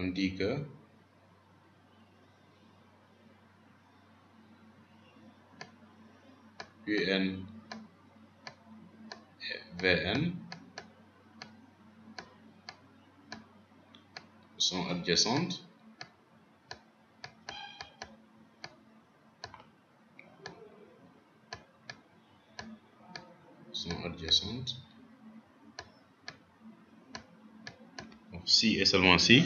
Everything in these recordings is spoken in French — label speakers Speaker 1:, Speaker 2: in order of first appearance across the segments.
Speaker 1: on dit que VN sont adjacentes. Sont adjacentes. Si et seulement si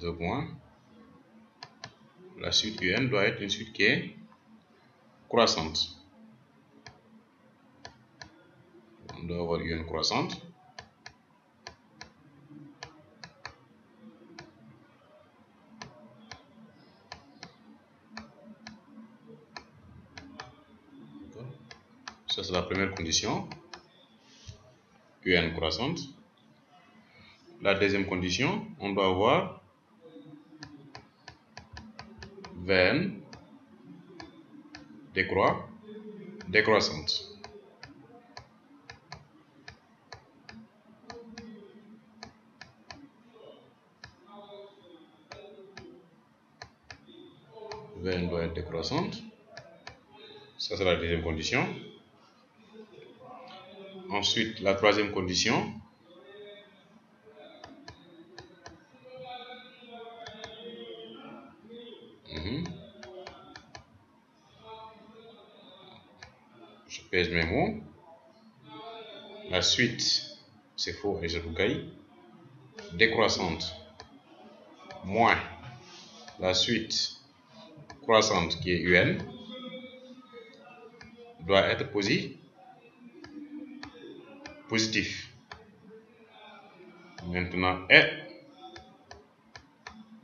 Speaker 1: deux points la doit être une suite qui est croissante on doit avoir UN croissante Ça, c'est la première condition. UN croissante. La deuxième condition, on doit avoir VN décroît, décroissante. VN doit être décroissante. Ça, c'est la deuxième condition. Ensuite, la troisième condition, Mhm. je La suite, c'est faux et je vous gagne. Décroissante, moins la suite croissante qui est UN, doit être positif. Maintenant, et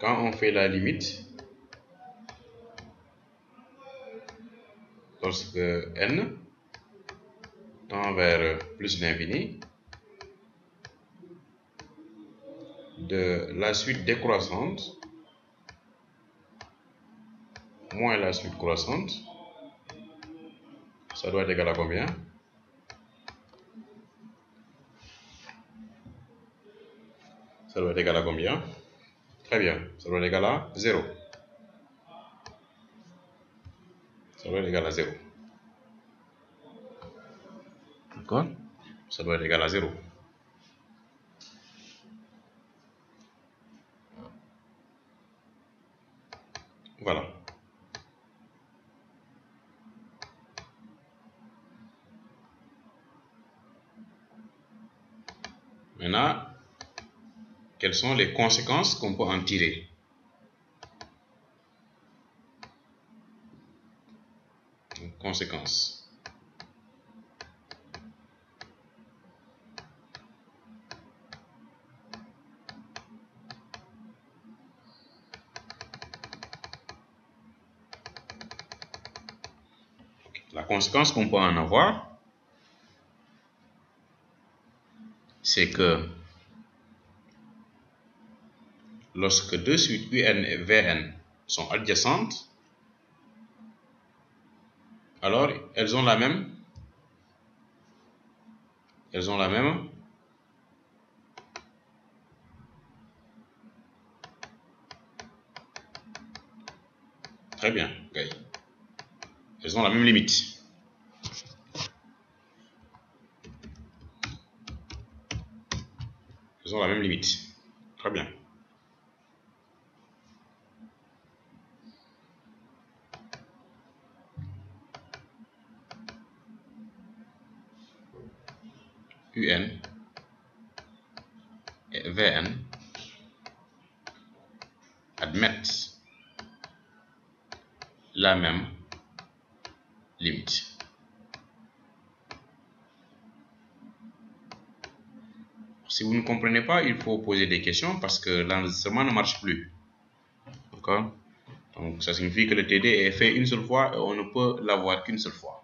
Speaker 1: quand on fait la limite, lorsque n tend vers plus l'infini, de la suite décroissante moins la suite croissante, ça doit être égal à combien? Ça doit être égal à combien? Très bien, ça doit être égal à 0. Ça doit être égal à 0. D'accord Ça doit être égal à 0. Voilà. Maintenant, quelles sont les conséquences qu'on peut en tirer? Conséquences. La conséquence qu'on peut en avoir, c'est que lorsque deux suites UN et VN sont adjacentes, alors elles ont la même elles ont la même Très bien. Elles ont la même limite. Ont la même limite. Très bien. UN et VN admettent la même limite. Si vous ne comprenez pas, il faut poser des questions parce que l'enregistrement ne marche plus. D'accord? Donc ça signifie que le TD est fait une seule fois et on ne peut l'avoir qu'une seule fois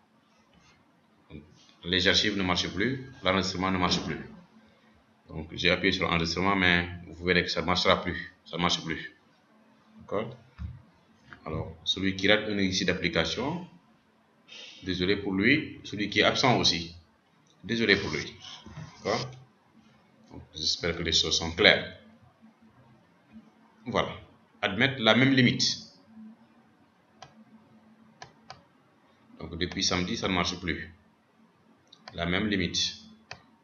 Speaker 1: les archives ne marchent plus, l'enregistrement ne marche plus. Donc j'ai appuyé sur enregistrement, mais vous verrez que ça ne marchera plus. Ça ne marche plus. D'accord? Alors, celui qui rate un exercice d'application, désolé pour lui. Celui qui est absent aussi, désolé pour lui. D'accord? J'espère que les choses sont claires. Voilà. Admettre la même limite. Donc depuis samedi, ça ne marche plus. La même limite.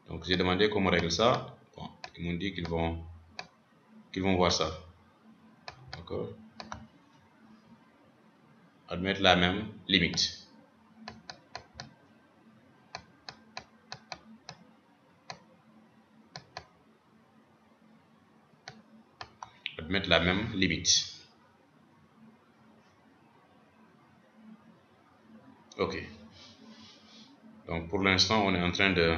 Speaker 1: Donc j'ai demandé comment règle ça. Ils m'ont dit qu'ils vont qu'ils vont voir ça. D'accord Admettre la même limite. Admettre la même limite. Ok. Donc pour l'instant, on est en train de...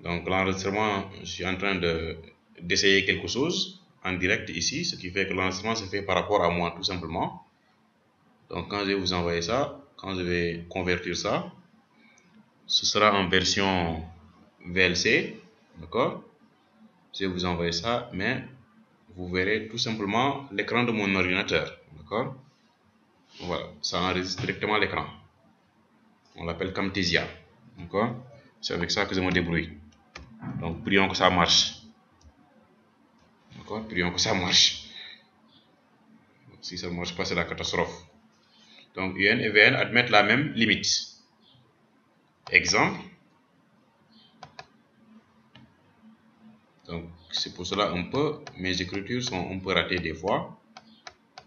Speaker 1: Donc l'enregistrement, je suis en train de d'essayer quelque chose en direct ici, ce qui fait que l'enregistrement se fait par rapport à moi tout simplement. Donc quand je vais vous envoyer ça, quand je vais convertir ça, ce sera en version VLC, d'accord? Je vais vous envoyer ça, mais vous verrez tout simplement l'écran de mon ordinateur, d'accord? Voilà, ça enregistre directement l'écran. On l'appelle Camtasia. D'accord? C'est avec ça que je me débrouille. Donc, prions que ça marche. D'accord? Prions que ça marche. Si ça ne marche pas, c'est la catastrophe. Donc, UN et VN admettent la même limite. Exemple. Donc, c'est pour cela un peu, mes écritures sont un peu ratées des fois.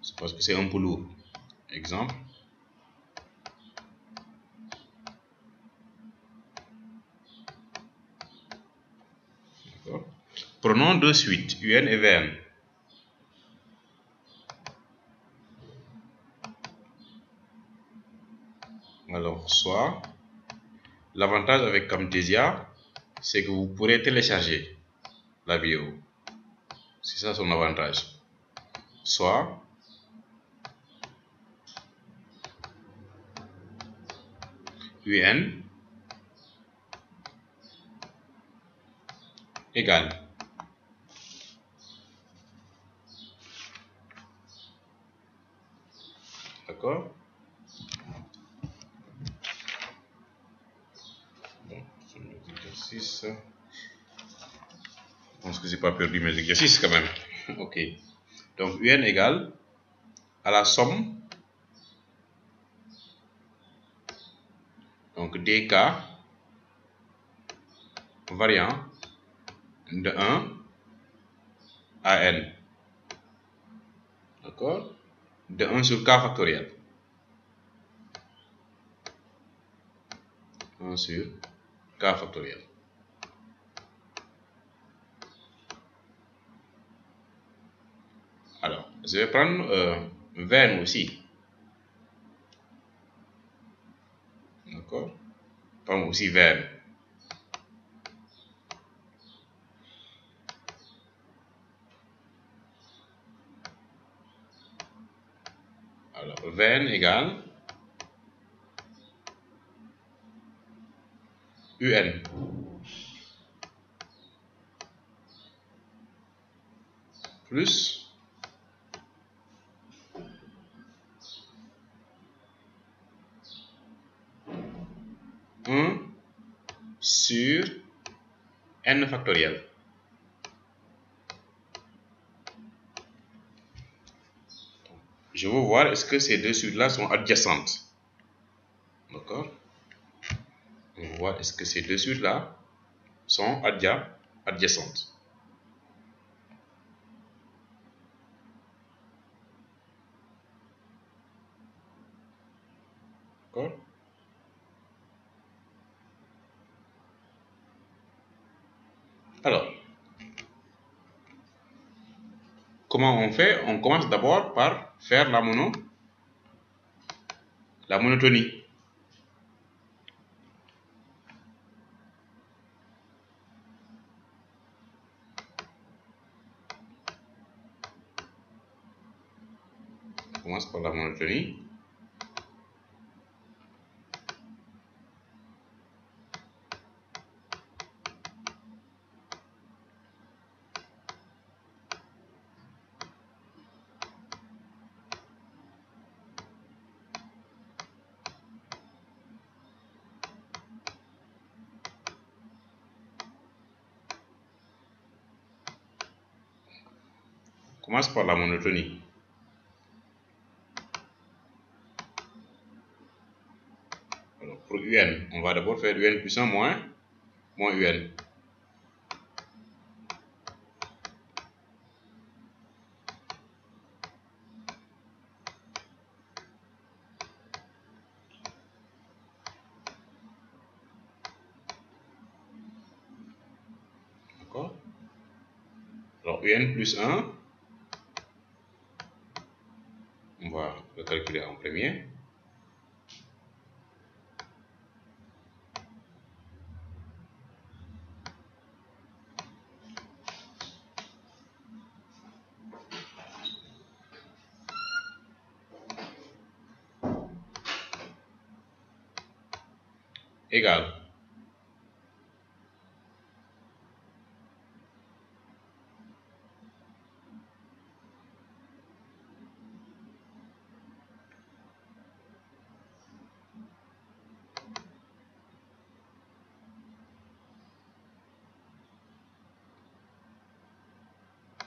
Speaker 1: C'est parce que c'est un peu lourd. Exemple. Prenons deux suites, UN et VN. Alors, soit, l'avantage avec Camtasia, c'est que vous pourrez télécharger la vidéo. C'est ça son avantage. Soit, UN égale D'accord mes exercices. Je pense que j'ai pas perdu mes exercices quand même. ok. Donc UN égale à la somme donc dk variant de 1 à n. D'accord? De 1 sur k factoriel. 1 sur k factoriel. Alors, je vais prendre euh, 20 aussi. D'accord Prendre aussi 20. Alors, 20 égale UN. Plus 1 sur n factoriel. Je veux voir est-ce que ces deux suites-là sont adjacentes. D'accord? On va voir est-ce que ces deux suites-là sont adjacentes. D'accord Alors, comment on fait? On commence d'abord par faire la mono, la monotonie. On commence par la monotonie. Commence par la monotonie. Alors, pour UN, on va d'abord faire UN puissant moins, moins UN. Alors, UN plus 1, on va le calculer en premier.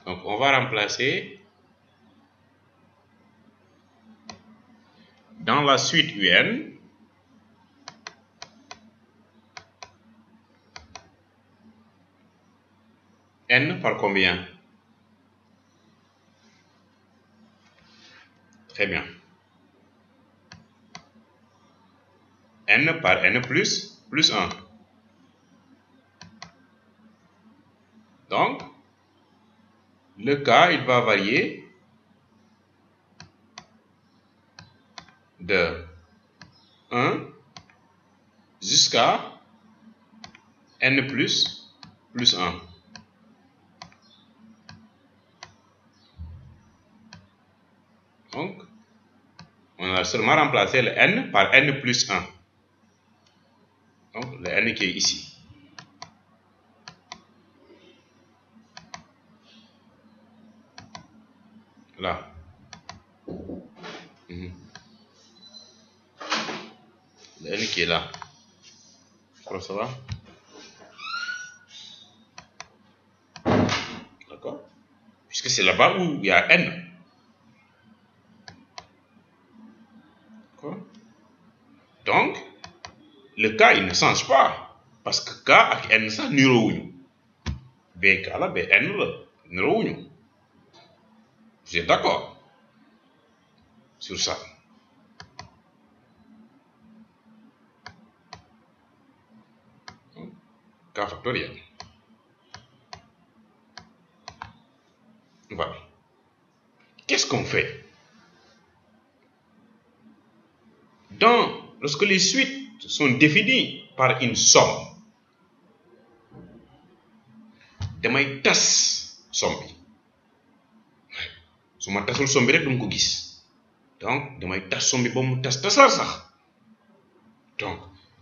Speaker 1: Donc, on va remplacer dans la suite UN n par combien? Très bien. n par n plus, plus 1. Donc, le cas, il va varier de 1 jusqu'à n plus, plus 1. Donc, on a seulement remplacé le n par n plus 1. Donc, le n qui est ici. Là. Mhm. Le n qui est là. Ça va. D'accord Puisque c'est là-bas où il y a n. Donc, le cas, il ne change pas. Parce que K ak N sax niroowuñu. BK la BN la niroowuñu. Vous êtes d'accord sur ça? K factoriel voilà. Qu'est-ce qu'on fait dans lorsque les suites sont définies par une somme damay tas somme somme bi rek donc damay tas somme bi tas donc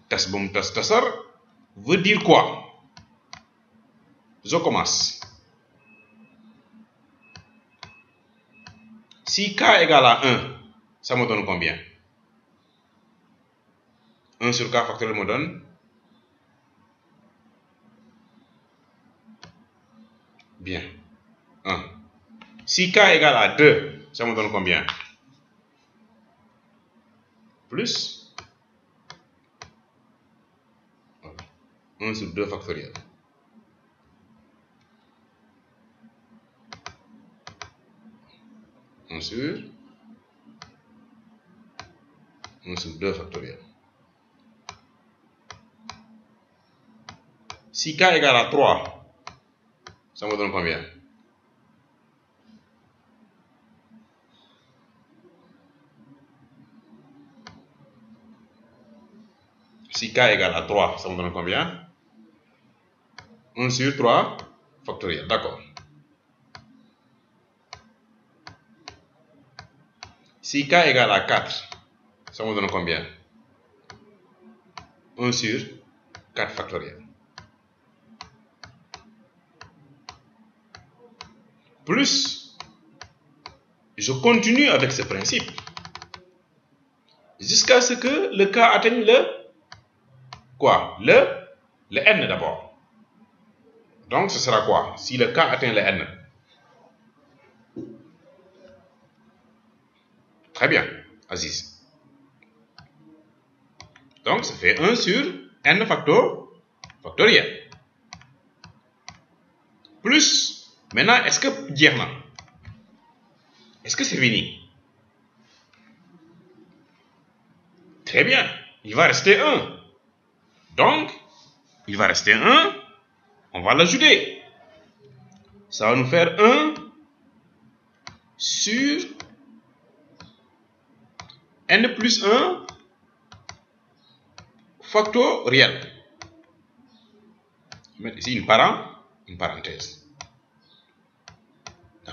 Speaker 1: tas ba mu veut dire quoi? Je commence. Si k égale à 1 ça me donne combien? 1 sur k factoriel me donne bien 1. Si k égale à 2, ça me donne combien? Plus? 1 sur 2 factoriel. Sur 1 sur 2 factoriel. Si k égale à 3, ça me donne combien? Si k égale à 3, ça me donne combien? 1 sur 3 factoriel, d'accord. Si k égale à 4, ça me donne combien? 1 sur 4 factoriel. Plus, je continue avec ce principe jusqu'à ce que le k atteigne le quoi? Le, le n d'abord. Donc ce sera quoi? Si le k atteint le n, Très bien, Aziz. Donc, ça fait 1 sur n factor, factoriel. Plus, maintenant, est-ce que Dierna, est-ce que c'est fini? Très bien, il va rester 1. Donc, il va rester 1, on va l'ajouter. Ça va nous faire 1 sur n plus 1 factoriel. Je vais mettre ici une parenthèse.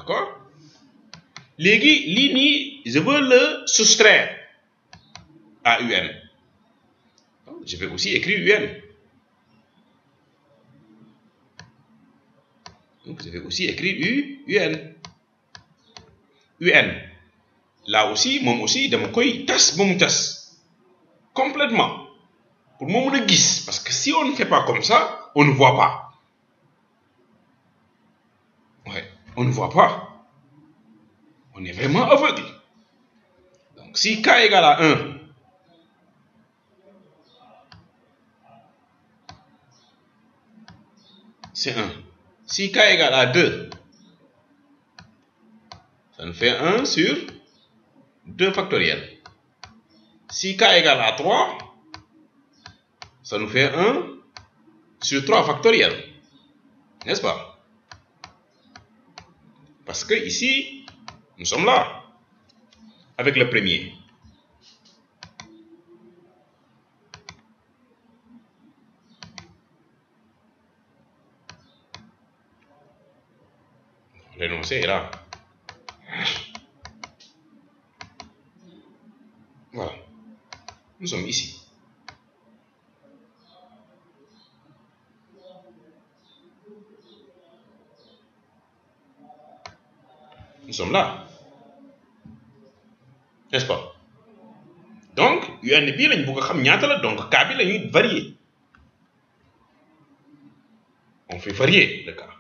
Speaker 1: D'accord? Légui, lini, je veux le soustraire à un. Je vais aussi écrire un. Donc, je vais aussi écrire U, UN. UN. Là aussi, moi aussi, de mon koy tas mon tas. Complètement. Pour moi, on guise. Parce que si on ne fait pas comme ça, on ne voit pas. Ouais, on ne voit pas. On est vraiment aveugle. Donc, si K égale à 1, c'est 1. Si k égale à 2, ça nous fait 1 sur 2 factoriel. Si k égale à 3, ça nous fait 1 sur 3 factoriel. N'est-ce pas? Parce que ici, nous sommes là, avec le premier. L'énoncé est là. Voilà. Nous sommes ici. Nous sommes là. N'est-ce pas? Donc, UN bi lañ bëgg xam ñaata la donc cas bi lañuy varier. On fait varier le cas.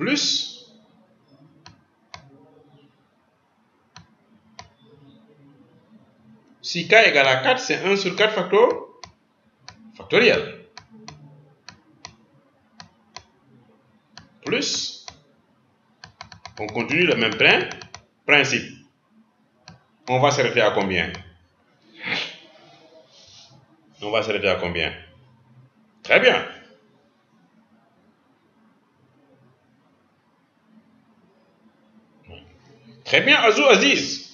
Speaker 1: plus si k égale à 4, c'est 1 sur 4 factor, factoriel. Plus, on continue le même principe. On va s'arrêter à combien? On va s'arrêter à combien? Très bien. Très bien, Azou Aziz.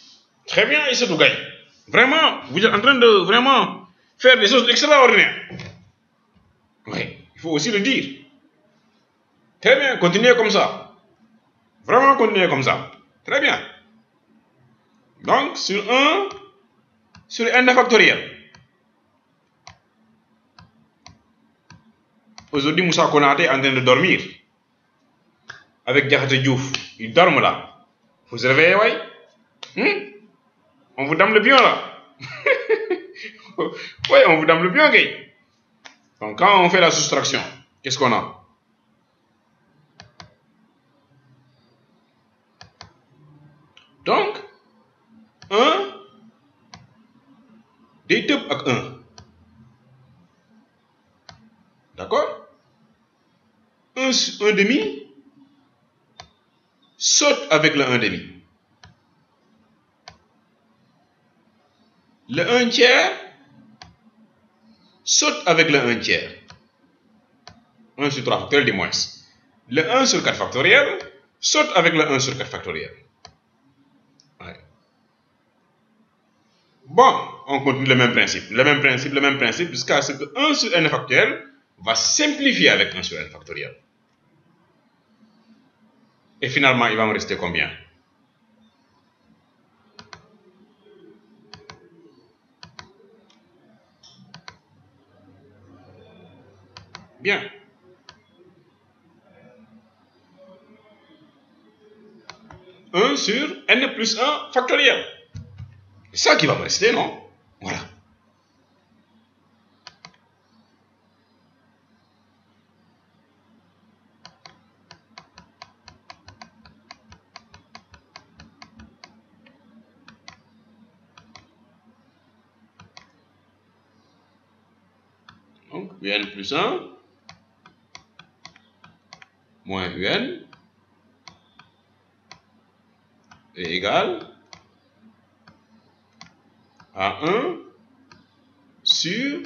Speaker 1: Très bien, Issa Dougaï. Vraiment, vous êtes en train de vraiment faire des choses extraordinaires. Oui, il faut aussi le dire. Très bien, continuez comme ça. Vraiment, continuez comme ça. Très bien. Donc, sur 1, sur n factoriel. Aujourd'hui, Moussa Konate est en train de dormir. Avec Diakhaté Diouf. Il dorment là. Vous vous réveillez, ouais hmm? On vous donne le pion, là Oui, on vous donne le pion, gay. Donc, quand on fait la soustraction, qu'est-ce qu'on a? Donc, 1 des tëb ak 1. D'accord? 1 un demi saute avec le 1 demi. Le 1 tiers saute avec le 1 tiers. 1 sur 3 factoriel du moins? Le 1 sur 4 factoriel saute avec le 1 sur 4 factoriel. Bon, on continue le même principe. Le même principe, le même principe, jusqu'à ce que 1 sur n factoriel va simplifier avec 1 sur n factoriel. Et finalement, il va me rester combien? Bien. 1 sur n plus 1 factoriel. C'est ça qui va rester, non? Voilà. Donc, un plus 1 moins un est égal à 1 sur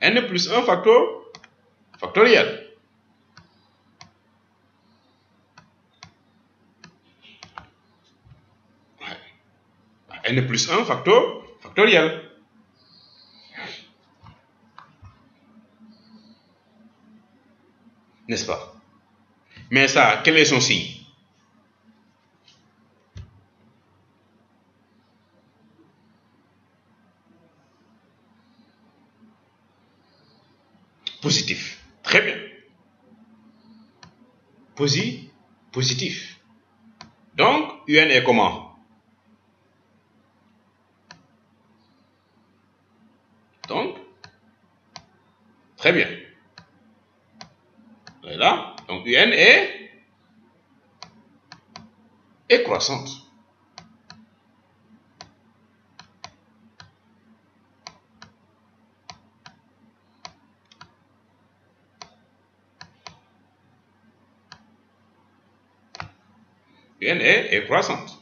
Speaker 1: n plus 1 factor, factoriel. n plus 1 factor, factoriel. N'est-ce pas? Mais ça, quel est son signe? Positif. Très bien. Posi positif. Donc, UN est comment? Donc, très bien. UN est, est croissante. UN est, est croissante.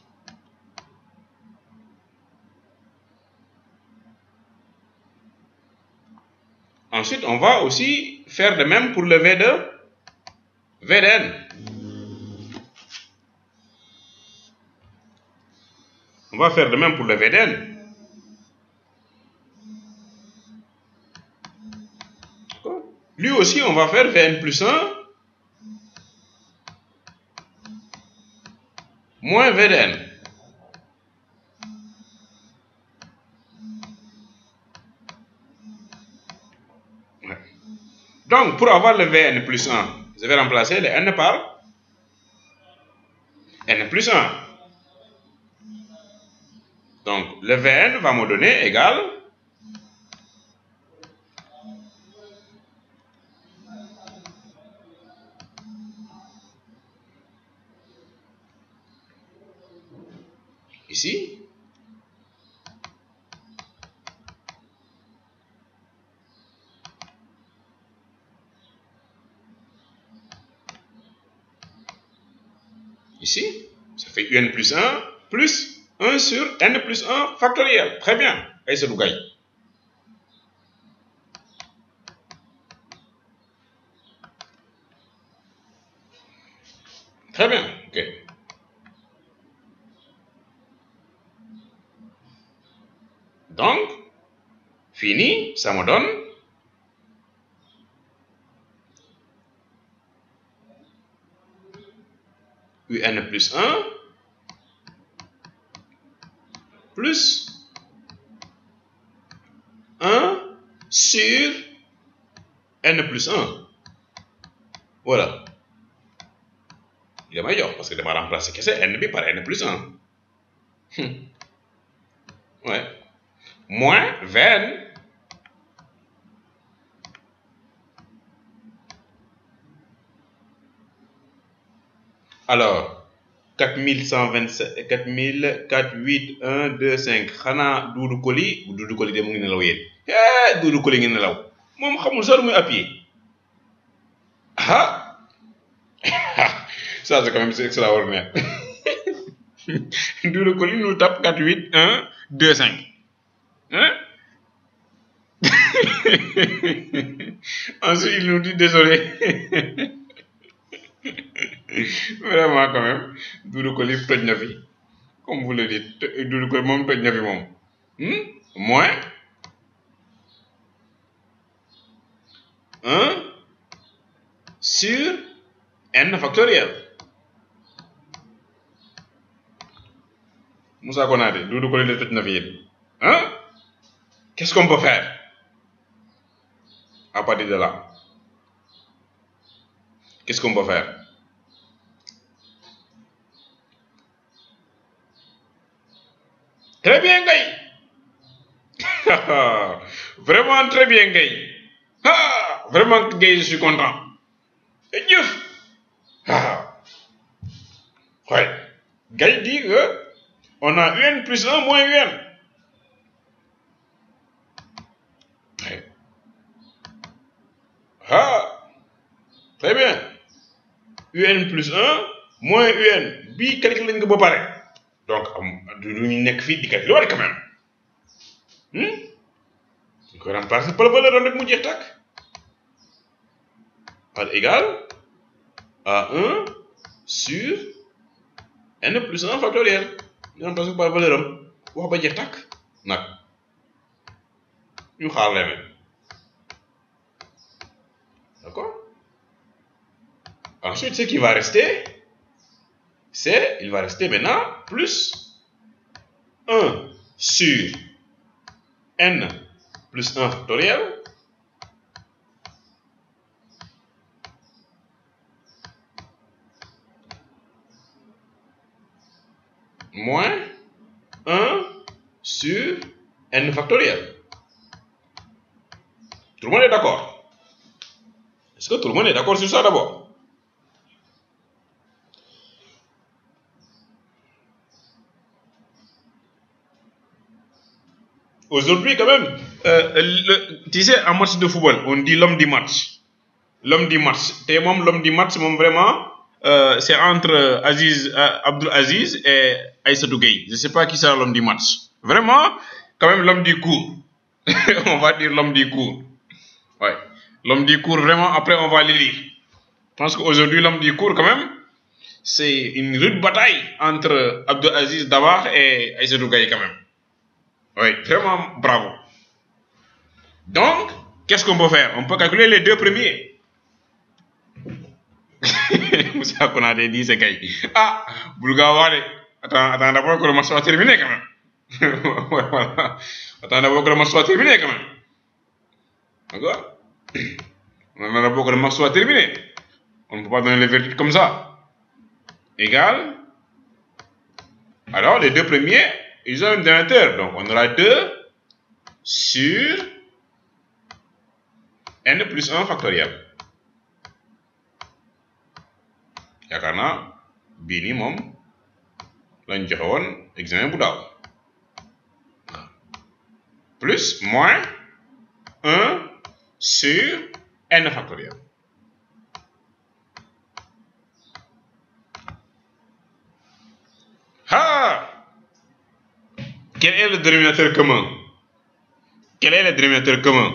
Speaker 1: Ensuite, on va aussi faire de même pour le V2 VDN. On va faire de même pour le VDN. Lui aussi, on va faire Vn plus 1 moins VDN. Donc, pour avoir le Vn plus 1, je vais remplacer le n par n plus 1. Donc, le Vn va me donner égal ici Ici, ça fait un plus 1 plus 1 sur n plus 1 factoriel. Très bien. Et c'est Lougaï. Très bien. OK. Donc, fini, ça me donne un plus 1 plus 1 sur n plus 1. Voilà. Il est meilleur parce que je vais remplacer que c'est? N par n plus 1. ouais. Moins 20 alors 4127 4000 4 8 1 2 5 xanaa duudu koli bu duudu koli de mu ngi nelaw yéen. Eh duudu koli ngi nelaw. Moom xamul ah! Ça c'est quand même extraordinaire. Duudu koli nous tape 4 8 1 2 5 hein? Ensuite il nous dit désolé vraiment quand même. Doudou Coly toj na fi. Comme vous le dites Doudou Coly moom toj na fi moom. Moins. Un sur n factoriel. Moussa Konaté Doudou Coly de toj na fi hein? Qu'est-ce qu'on peut faire? À partir de là. Qu'est-ce qu'on peut faire? Très bien, Gaï. vraiment très bien, Gaï. Ah, vraiment, Gaï, je suis content. Et Dieu. Ah. Ouais. Gaï dit que on a UN plus 1 moins UN. Ah. Très bien. UN plus 1 moins UN. Bi calculé nga ba pare. Donc, du ñu nekk fii di calculer quand même. Hmm? Tu peux remplacer par le valeur rek mu jeex tàkk. Par égal à 1 sur n plus 1 factoriel. ñu remplacer par valeur am wax ba jeex tàkk nag ñu xaar leneen d'accord? Ensuite ce qui va rester c'est il va rester maintenant plus 1 sur n plus 1 factoriel moins 1 sur n factoriel. Tout le monde est d'accord? Est-ce que tout le monde est d'accord sur ça d'abord? Aujourd'hui, quand même, euh, tu sais, en match de football, on dit l'homme du match. L'homme du match. T'es l'homme du match, c'est vraiment, euh, c'est entre Aziz, euh, Abdul Aziz et Aïssatou Gueye. Je ne sais pas qui sera l'homme du match. Vraiment, quand même l'homme du cours. on va dire l'homme du cours. Ouais. L'homme du cours, vraiment, après on va le lire. Je qu'aujourd'hui, l'homme du cours, quand même, c'est une rude bataille entre Abdul Aziz Dabar et Aïssatou Gueye, quand même. Oui, vraiment bravo. Donc, qu'est-ce qu'on peut faire? On peut calculer les deux premiers. Moussa Konate dit c'est Gaï. Ah, Boulgawale. Attends, attends d'abord que le match soit terminé quand même. voilà. Attends d'abord que le match soit terminé quand même. D'accord? Attends d'abord que le match soit terminé. On ne peut pas donner les vertus comme ça. Égal. Alors, les deux premiers, ils ont un dénominateur. Donc, on aura 2 sur n plus 1 factoriel. yaakaar naa bii nii moom lañ joxe woon examen bu plus moins 1 sur n factoriel ah quel est le dénominateur commun? Quel est le dénominateur commun?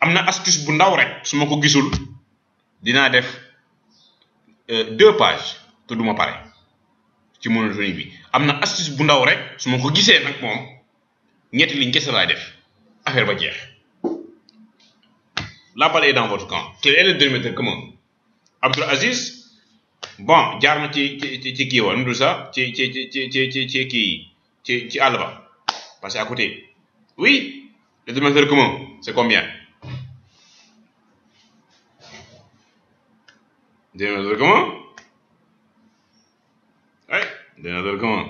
Speaker 1: Am na astuce bu ndaw rek su ma ko gisul def deux pages te duma pare ci monotonie bi. Am na astuce bu ndaw rek su ma ko gisee nag moom ñetti liñ kese laay def affaire ba jeex. La balle est dans votre camp. Quel est le dénominateur commun? Abdoul Aziz bon jaar na ci ci ci kii woon du ci ci ci ci ci ci ci kii ci ci àll ba. Parce que à côté. Oui le dénominateur commun c'est combien? Dénominateur commun? Oui dénominateur commun.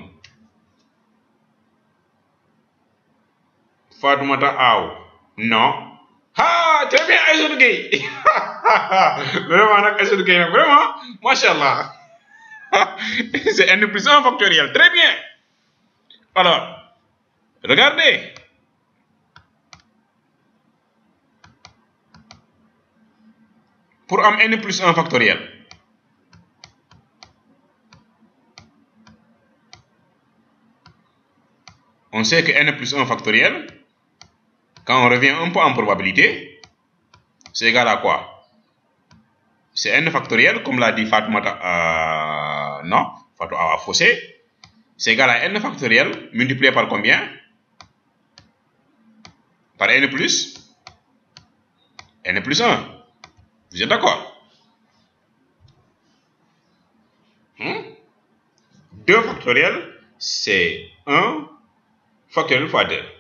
Speaker 1: Fatoumata Aw. Non ah très bien Aïssatou Gueye. Vraiment nag Aïssatou Gueye nag vraiment macha allah c'est n plus 1 factoriel. Très bien. Alors regardez. Pour am n plus 1 factoriel. On sait que n plus 1 factoriel quand on revient un peu en probabilité c'est égal à quoi? C'est n factoriel comme l'a dit Fatoumata euh, non Fatou Awa Fossé. C'est égal à n factoriel multiplié par combien? Par n plus n plus 1 vous êtes d'accord? Hmm? 2 factoriel c'est 1 factoriel fois 2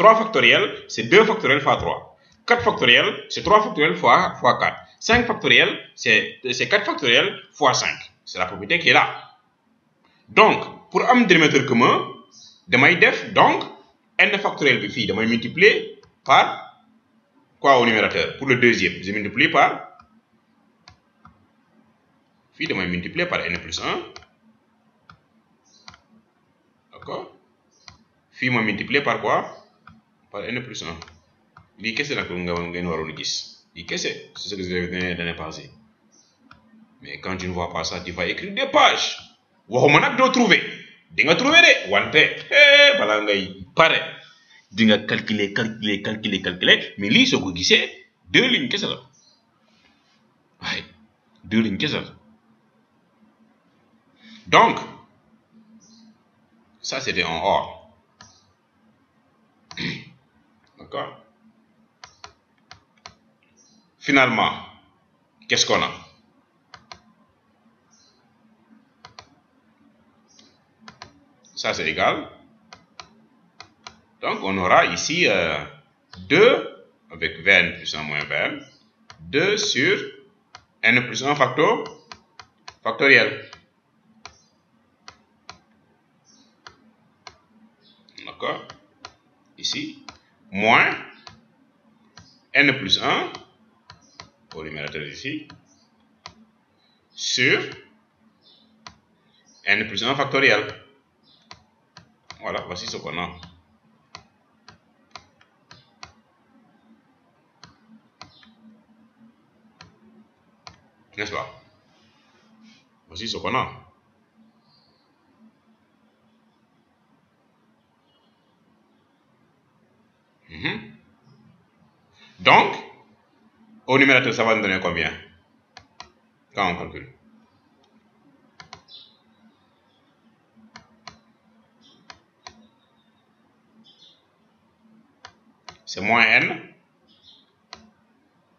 Speaker 1: 3 factoriel c'est 2 factoriel fois 3 4 factoriel c'est 3 factoriel fois, fois 4 5 factoriel c'est 4 factoriel fois 5 c'est la propriété qui est là. Donc pour un dénominateur commun damay def donc n factoriel bi fii damay multiplier par quoi au numérateur? Pour le deuxième je multiplie par fii damay multiplier par n plus 1 d'accord? Fii ma multiplier par quoi? Par n plus 1 lii kese nag nga ngeen waroon gis. Lii kese c'est ce que je vais donner passé mais quand tu ne vois pas ça tu vas écrire des pages. Waxuma nag doo trouver. Di trouver de. Wante balaa ngay pare. Calculer calculer calculer calculer. Mais lii soo ko deux lignes kese la. Waaye deux lignes kese la. Donc ça c'était en or finalement qu'est-ce qu'on a? Ça c'est égal. Donc on aura ici euh, 2 avec Vn plus 1 moins Vn 2 sur n plus 1 factor factoriel. D'accord. Ici moins n plus 1 au numérateur ici sur n plus 1 factoriel. Voilà voici ce qu'on a. N'est-ce pas? Voici ce qu'on a Mhm. Donc, au numérateur, ça va nous donner combien? Quand on calcule C'est moins n,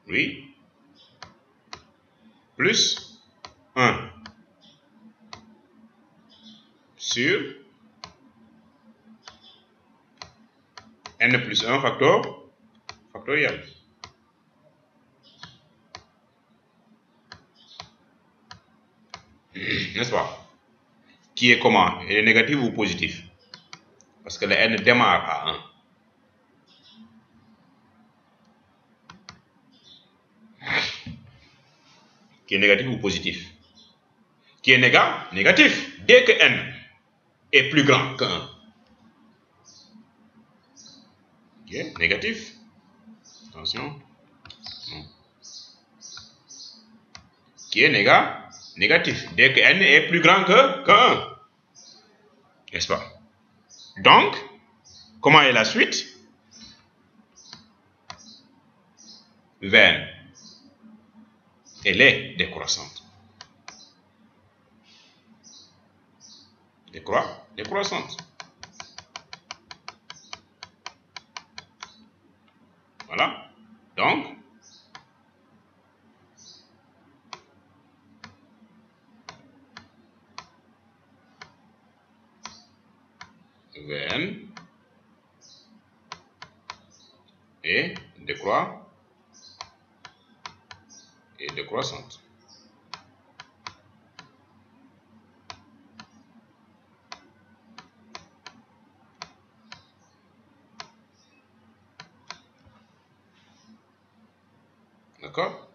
Speaker 1: oui, plus 1 sur n plus 1 factor factoriel. N'est-ce pas? Qui est comment? Il est négatif ou positif Parce que le n démarre à 1. Qui est négatif ou positif? Qui est néga négatif dès que n est plus grand que 1. Est négatif. Attention. Non. Qui est néga négatif dès que n est plus grand que, que 1. N'est-ce pas? Donc, comment est la suite? Vn. Elle est décroissante. Décroissante. Voilà. Donc, Vn et décroît et décroissante. D'accord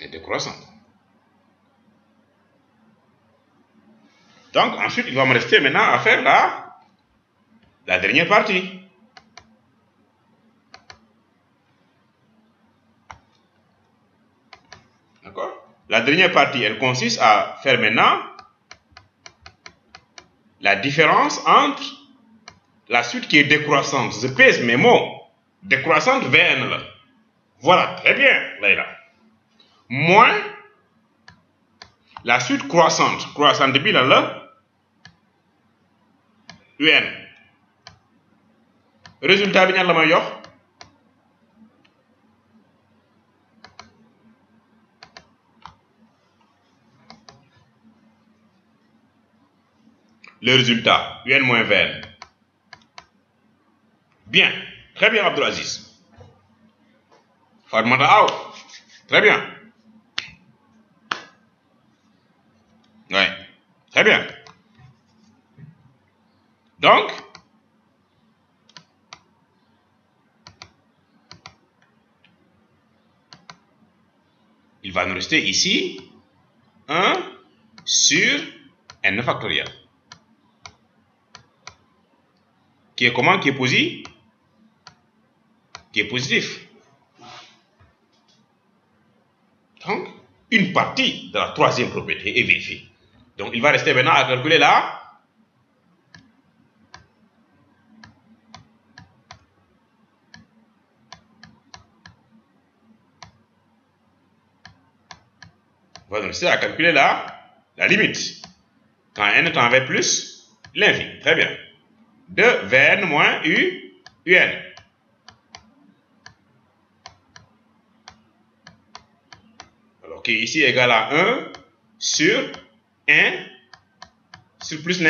Speaker 1: Et décroissante. Donc ensuite, il va me rester maintenant à faire la, dernière partie. D'accord? La dernière partie, elle consiste à faire maintenant la différence entre la suite qui est décroissante. Je pèse mes mots. Décroissante Vn là. Voilà, très bien, Leïla. Moins la suite croissante. Croissante bi lan la un résultat bien ñan la may le résultat un moins vn bien. Très bien Abdelaziz Fatmata très bien. Ouais. Très bien. Donc, il va nous rester ici 1 sur n factoriel. Qui est comment Qui est positif Qui est positif. Donc, une partie de la troisième propriété est vérifiée. Donc, il va rester maintenant à calculer là. On va rester à calculer la limite. Quand n tend vers plus, l'infini. Très bien. De Vn moins U, Un. Alors, qui est ici égal à 1 sur 1 sur plus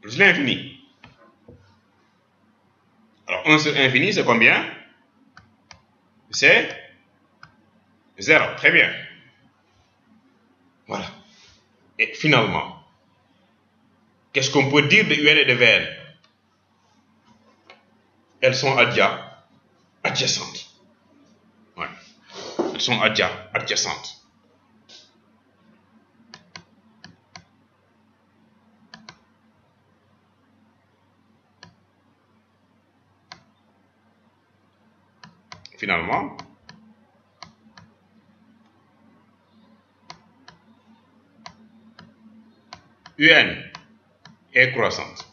Speaker 1: plus l'infini. Alors, 1 sur infini, c'est combien? C'est 0. Très bien. Voilà. Et finalement, qu'est-ce qu'on peut dire de UN et de VN Elles sont adjacentes. Ouais. Elles sont adjacentes. Finalement, UN est croissante.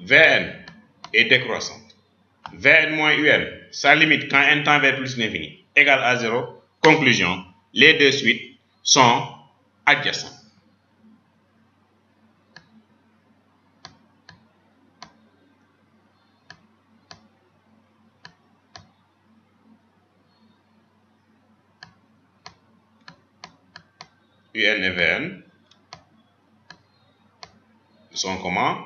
Speaker 1: Vn est décroissante. Vn moins UN, sa limite quand n tend vers plus l'infini, égale à 0. Conclusion, les deux suites sont adjacentes. UN et Vn sont comment?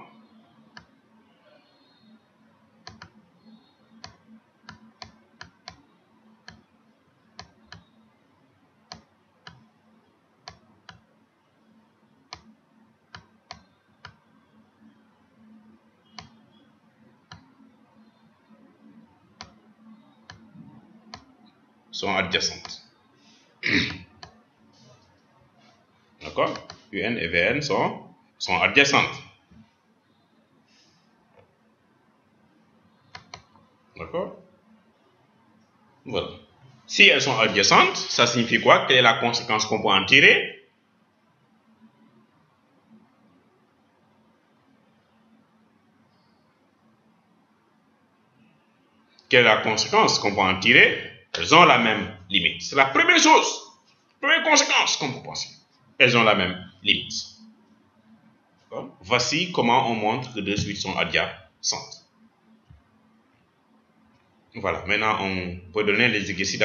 Speaker 1: Sont adjacentes. D'accord? UN et VN sont sont adjacentes. D'accord? Voilà. Si elles sont adjacentes, ça signifie quoi? Quelle est la conséquence qu'on peut en tirer? Quelle est la conséquence qu'on peut en tirer? Elles ont la même limite. C'est la première chose, première conséquence qu'on peut penser. Elles ont la même limite. Voici comment on montre que deux suites sont adjacentes. Voilà, maintenant on peut donner les exercices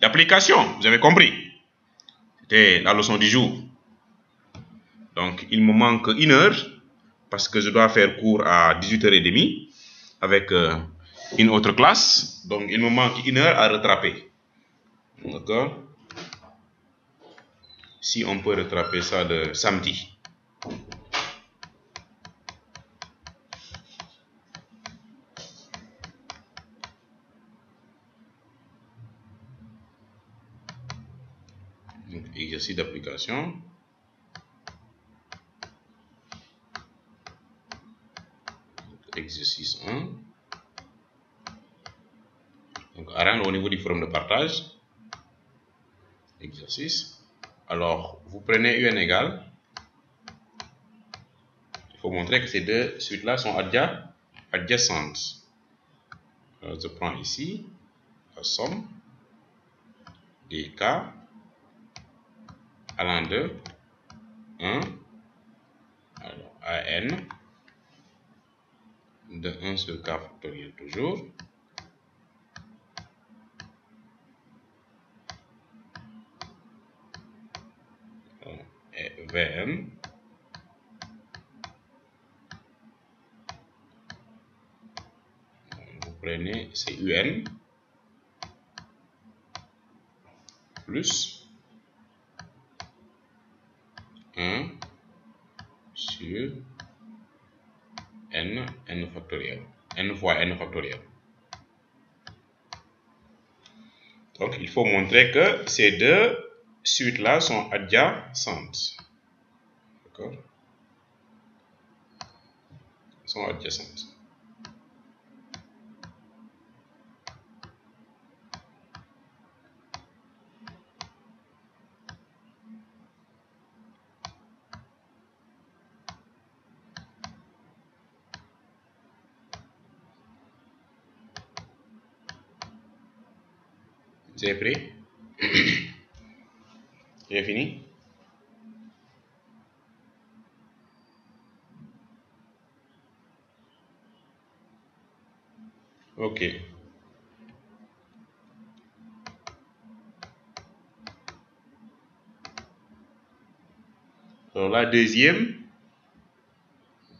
Speaker 1: d'application. Vous avez compris? C'était la leçon du jour. Donc il me manque une heure parce que je dois faire cours à 18h30 avec euh, une autre classe. Donc il me manque une heure à rattraper. D'accord Si on peut rattraper ça de samedi. D'application. Exercice 1. Donc, à rendre au niveau du forum de partage. Exercice. Alors, vous prenez UN égal. Il faut montrer que ces deux suites-là sont adjacentes. Je prends ici la somme des cas allant de 1 alors à n. De 1 sur k factoriel toujours. Et Vn vous prenez CUN plus 1 sur n, n factoriel. n fois n factoriel. Donc, il faut montrer que ces deux suites-là sont adjacentes. D'accord? Sont adjacentes. J'ai pris J'ai fini? Ok. Alors la deuxième,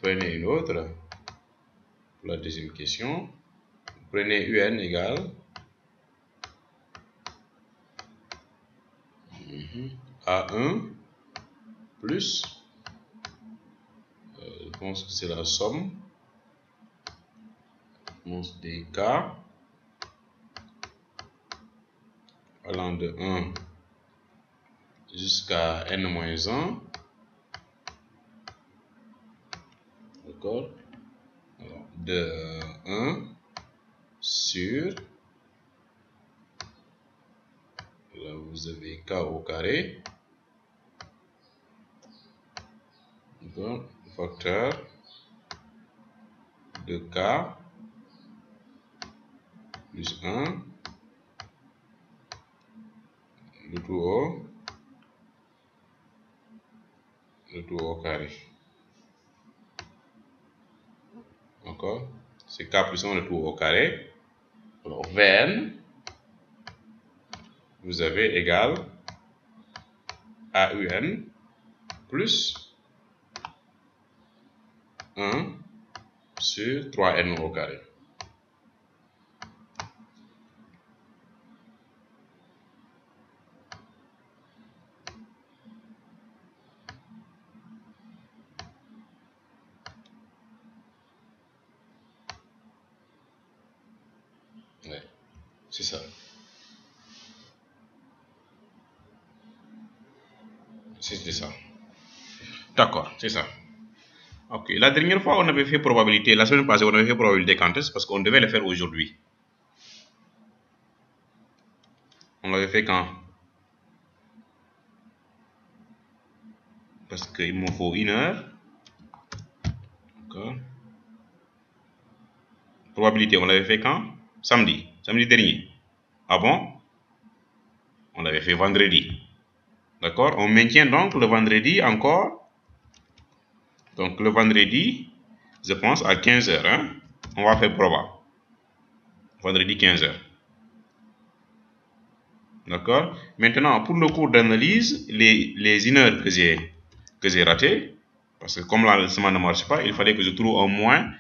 Speaker 1: prenez une autre. Pour la deuxième question, prenez un égale A1 plus, euh, je pense que c'est la somme des k allant de 1 jusqu'à n-1 d'accord. De 1 sur là vous avez k au carré facteur de k plus 1 le tout au le tout au carré. D'accord? C'est k plus 1 le tout au carré. Alors Vn vous avez égal à un plus 1 sur 3n au carré. C'est ça. C'est ça. D'accord, c'est ça. Ok, la dernière fois on avait fait probabilité, la semaine passée on avait fait probabilité quand est-ce Parce qu'on devait le faire aujourd'hui. On l'avait fait quand? Parce qu'il me faut une heure. Probabilité, on l'avait fait quand? Samedi, samedi dernier. Ah bon? On l'avait fait vendredi. D'accord On maintient donc le vendredi encore donc le vendredi, je pense à 15h, hein, on va faire proba. Vendredi 15h. D'accord? Maintenant, pour le cours d'analyse, les, les une que j'ai que raté, parce que comme l'enregistrement ne marche pas, il fallait que je trouve un moins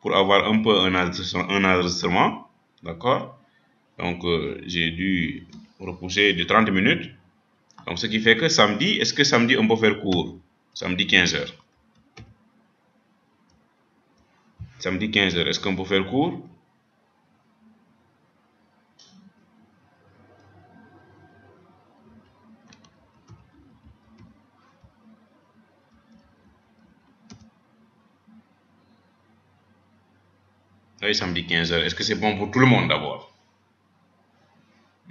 Speaker 1: pour avoir un peu un enregistrement. D'accord? Donc, euh, j'ai dû repousser de 30 minutes. Donc, ce qui fait que samedi, est-ce que samedi on peut faire cours? Samedi 15h. Samedi 15h, est-ce qu'on peut faire cours Oui, samedi 15h. Est-ce que c'est bon pour tout le monde d'abord?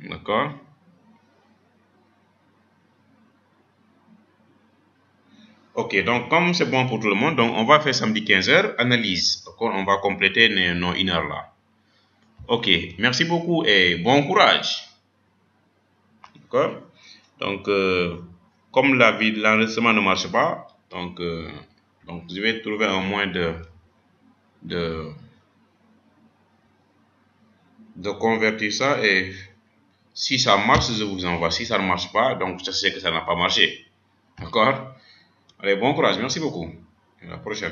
Speaker 1: D'accord Ok, donc comme c'est bon pour tout le monde, donc on va faire samedi 15h, analyse. On va compléter nos une heure là. Ok, merci beaucoup et bon courage. D'accord? Donc, euh, comme l'enregistrement ne marche pas, donc, euh, donc je vais trouver un moyen de, de, de convertir ça et si ça marche, je vous envoie. Si ça ne marche pas, donc je sais que ça n'a pas marché. D'accord? Allez, bon courage. Merci beaucoup. À la prochaine.